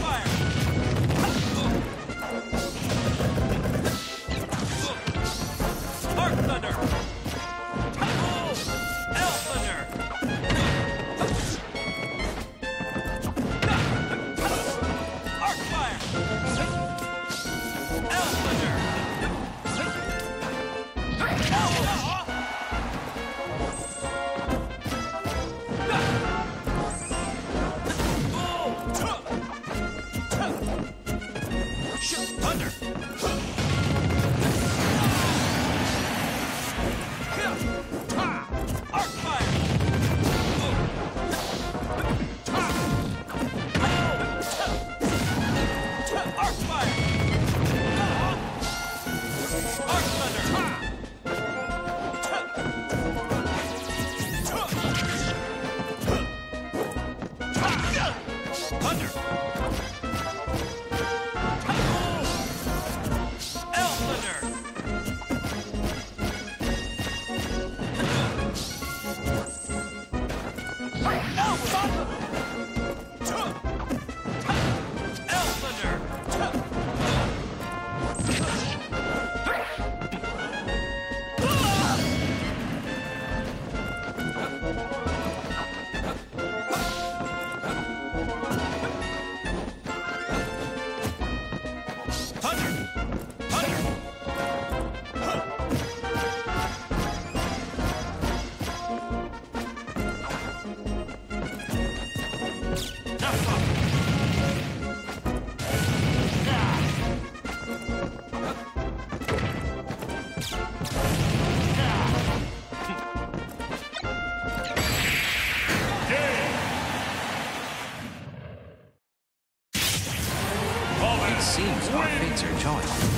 Fire! Thunder! Seems our fates are joined.